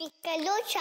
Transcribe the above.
Piccaloosa.